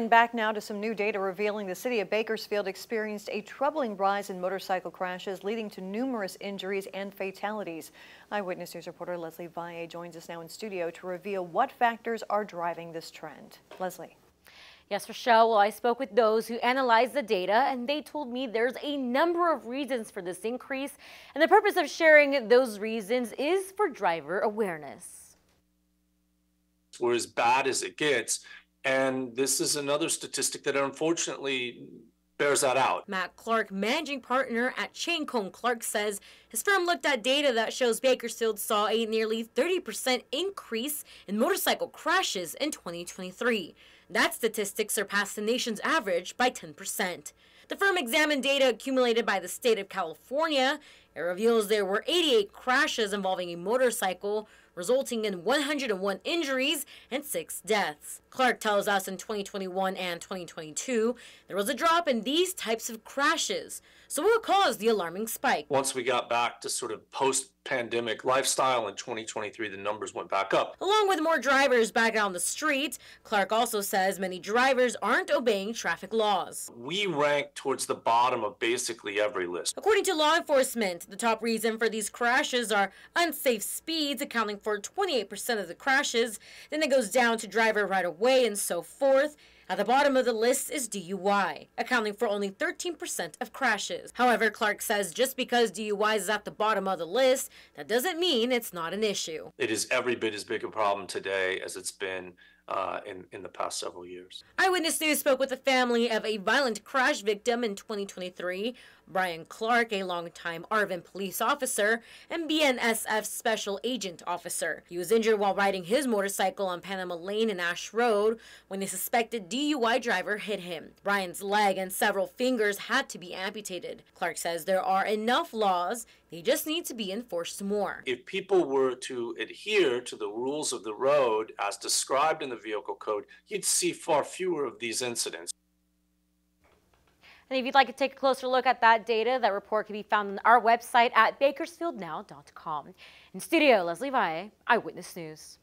And back now to some new data revealing the city of Bakersfield experienced a troubling rise in motorcycle crashes, leading to numerous injuries and fatalities. Eyewitness News reporter Leslie Valle joins us now in studio to reveal what factors are driving this trend. Leslie. Yes, Rochelle. Well, I spoke with those who analyzed the data, and they told me there's a number of reasons for this increase. And the purpose of sharing those reasons is for driver awareness. We're as bad as it gets and this is another statistic that unfortunately bears that out. Matt Clark, managing partner at Chain Clark, says his firm looked at data that shows Bakersfield saw a nearly 30% increase in motorcycle crashes in 2023. That statistic surpassed the nation's average by 10%. The firm examined data accumulated by the state of California. It reveals there were 88 crashes involving a motorcycle, resulting in 101 injuries and six deaths. Clark tells us in 2021 and 2022, there was a drop in these types of crashes. So what caused the alarming spike? Once we got back to sort of post pandemic lifestyle in 2023, the numbers went back up. Along with more drivers back on the street, Clark also says many drivers aren't obeying traffic laws. We rank towards the bottom of basically every list. According to law enforcement, the top reason for these crashes are unsafe speeds, accounting for 28% of the crashes. Then it goes down to driver right of way and so forth. At the bottom of the list is DUI, accounting for only 13% of crashes. However, Clark says just because DUI is at the bottom of the list, that doesn't mean it's not an issue. It is every bit as big a problem today as it's been uh, in, in the past several years. Eyewitness News spoke with the family of a violent crash victim in 2023. Brian Clark, a longtime Arvin police officer and BNSF special agent officer. He was injured while riding his motorcycle on Panama Lane and Ash Road when a suspected DUI driver hit him. Brian's leg and several fingers had to be amputated. Clark says there are enough laws, they just need to be enforced more. If people were to adhere to the rules of the road as described in the vehicle code, you'd see far fewer of these incidents. And if you'd like to take a closer look at that data, that report can be found on our website at bakersfieldnow.com. In studio, Leslie Valle, Eyewitness News.